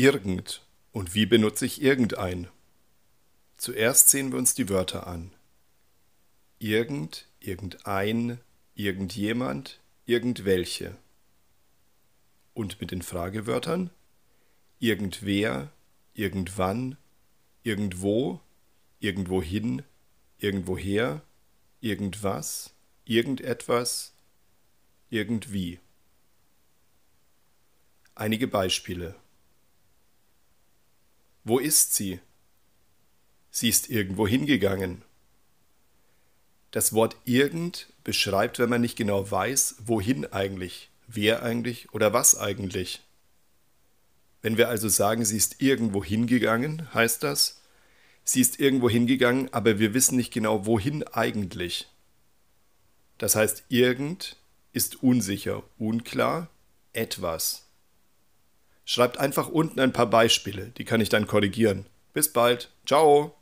Irgend und wie benutze ich irgendein? Zuerst sehen wir uns die Wörter an. Irgend, irgendein, irgendjemand, irgendwelche. Und mit den Fragewörtern irgendwer, irgendwann, irgendwo, irgendwohin, irgendwoher, irgendwas, irgendetwas, irgendwie. Einige Beispiele. Wo ist sie? Sie ist irgendwo hingegangen. Das Wort irgend beschreibt, wenn man nicht genau weiß, wohin eigentlich, wer eigentlich oder was eigentlich. Wenn wir also sagen, sie ist irgendwo hingegangen, heißt das, sie ist irgendwo hingegangen, aber wir wissen nicht genau, wohin eigentlich. Das heißt, irgend ist unsicher, unklar, etwas. Schreibt einfach unten ein paar Beispiele, die kann ich dann korrigieren. Bis bald. Ciao.